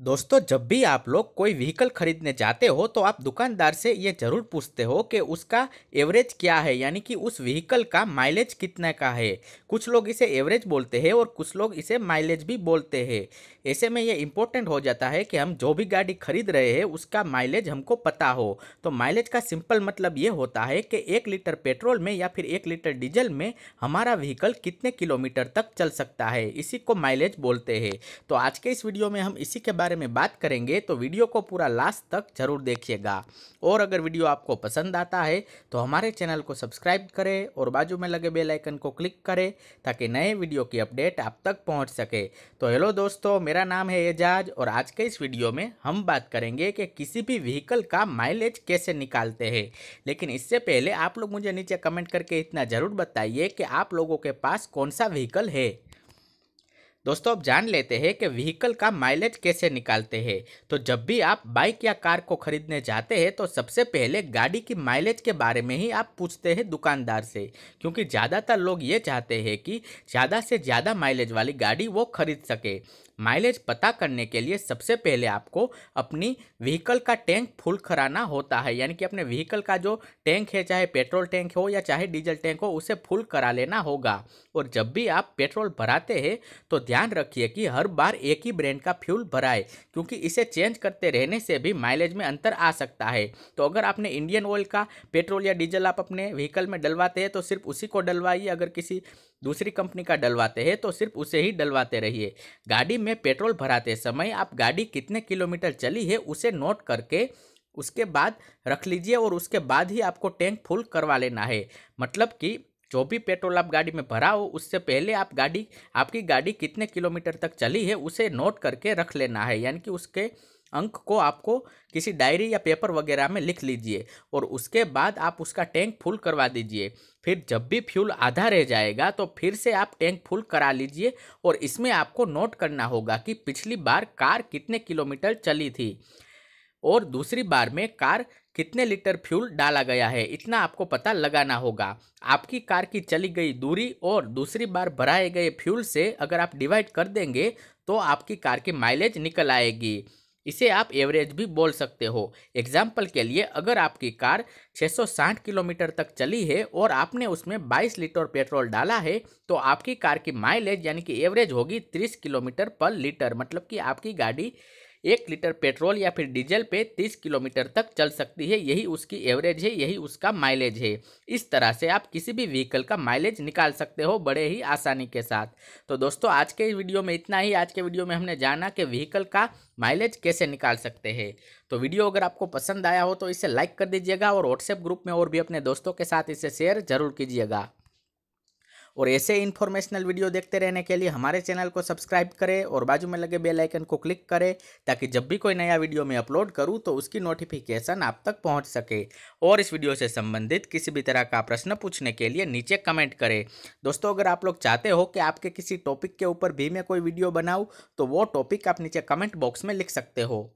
दोस्तों, जब भी आप लोग कोई व्हीकल खरीदने जाते हो तो आप दुकानदार से ये ज़रूर पूछते हो कि उसका एवरेज क्या है, यानी कि उस व्हीकल का माइलेज कितने का है। कुछ लोग इसे एवरेज बोलते हैं और कुछ लोग इसे माइलेज भी बोलते हैं। ऐसे में ये इम्पोर्टेंट हो जाता है कि हम जो भी गाड़ी खरीद रहे हैं, उसका माइलेज हमको पता हो। तो माइलेज का सिंपल मतलब ये होता है कि एक लीटर पेट्रोल में या फिर एक लीटर डीजल में हमारा व्हीकल कितने किलोमीटर तक चल सकता है, इसी को माइलेज बोलते हैं। तो आज के इस वीडियो में हम इसी के बारे में बात करेंगे तो वीडियो को पूरा लास्ट तक ज़रूर देखिएगा। और अगर वीडियो आपको पसंद आता है तो हमारे चैनल को सब्सक्राइब करें और बाजू में लगे बेल आइकन को क्लिक करें ताकि नए वीडियो की अपडेट आप तक पहुँच सके। तो हेलो दोस्तों, मेरा नाम है एजाज और आज के इस वीडियो में हम बात करेंगे कि किसी भी व्हीकल का माइलेज कैसे निकालते हैं। लेकिन इससे पहले आप लोग मुझे नीचे कमेंट करके इतना ज़रूर बताइए कि आप लोगों के पास कौन सा व्हीकल है। दोस्तों, अब जान लेते हैं कि व्हीकल का माइलेज कैसे निकालते हैं। तो जब भी आप बाइक या कार को खरीदने जाते हैं तो सबसे पहले गाड़ी की माइलेज के बारे में ही आप पूछते हैं दुकानदार से। क्योंकि ज़्यादातर लोग ये चाहते हैं कि ज़्यादा से ज़्यादा माइलेज वाली गाड़ी वो खरीद सके। माइलेज पता करने के लिए सबसे पहले आपको अपनी व्हीकल का टैंक फुल कराना होता है। यानी कि अपने व्हीकल का जो टैंक है, चाहे पेट्रोल टैंक हो या चाहे डीजल टैंक हो, उसे फुल करा लेना होगा। और जब भी आप पेट्रोल भराते हैं तो ध्यान रखिए कि हर बार एक ही ब्रांड का फ्यूल भराए क्योंकि इसे चेंज करते रहने से भी माइलेज में अंतर आ सकता है। तो अगर आपने इंडियन ऑयल का पेट्रोल या डीजल आप अपने व्हीकल में डलवाते हैं तो सिर्फ़ उसी को डलवाइए। अगर किसी दूसरी कंपनी का डलवाते हैं तो सिर्फ़ उसे ही डलवाते रहिए। गाड़ी में पेट्रोल भराते समय आप गाड़ी कितने किलोमीटर चली है, उसे नोट करके उसके बाद रख लीजिए और उसके बाद ही आपको टैंक फुल करवा लेना है। मतलब कि जो भी पेट्रोल आप गाड़ी में भरा हो, उससे पहले आप गाड़ी, आपकी गाड़ी कितने किलोमीटर तक चली है, उसे नोट करके रख लेना है। यानी कि उसके अंक को आपको किसी डायरी या पेपर वगैरह में लिख लीजिए और उसके बाद आप उसका टैंक फुल करवा दीजिए। फिर जब भी फ्यूल आधा रह जाएगा तो फिर से आप टैंक फुल करा लीजिए और इसमें आपको नोट करना होगा कि पिछली बार कार कितने किलोमीटर चली थी। और दूसरी बार में कार कितने लीटर फ्यूल डाला गया है, इतना आपको पता लगाना होगा। आपकी कार की चली गई दूरी और दूसरी बार भराए गए फ्यूल से अगर आप डिवाइड कर देंगे तो आपकी कार की माइलेज निकल आएगी। इसे आप एवरेज भी बोल सकते हो। एग्ज़ाम्पल के लिए, अगर आपकी कार 660 किलोमीटर तक चली है और आपने उसमें 22 लीटर पेट्रोल डाला है तो आपकी कार की माइलेज यानी कि एवरेज होगी 30 किलोमीटर पर लीटर मतलब कि आपकी गाड़ी एक लीटर पेट्रोल या फिर डीजल पे तीस किलोमीटर तक चल सकती है। यही उसकी एवरेज है, यही उसका माइलेज है। इस तरह से आप किसी भी व्हीकल का माइलेज निकाल सकते हो बड़े ही आसानी के साथ। तो दोस्तों, आज के वीडियो में इतना ही। आज के वीडियो में हमने जाना कि व्हीकल का माइलेज कैसे निकाल सकते हैं। तो वीडियो अगर आपको पसंद आया हो तो इसे लाइक कर दीजिएगा और व्हाट्सएप ग्रुप में और भी अपने दोस्तों के साथ इसे शेयर ज़रूर कीजिएगा। और ऐसे इन्फॉर्मेशनल वीडियो देखते रहने के लिए हमारे चैनल को सब्सक्राइब करें और बाजू में लगे बेल आइकन को क्लिक करें ताकि जब भी कोई नया वीडियो मैं अपलोड करूँ तो उसकी नोटिफिकेशन आप तक पहुँच सके। और इस वीडियो से संबंधित किसी भी तरह का प्रश्न पूछने के लिए नीचे कमेंट करें। दोस्तों, अगर आप लोग चाहते हो कि आपके किसी टॉपिक के ऊपर भी मैं कोई वीडियो बनाऊँ तो वो टॉपिक आप नीचे कमेंट बॉक्स में लिख सकते हो।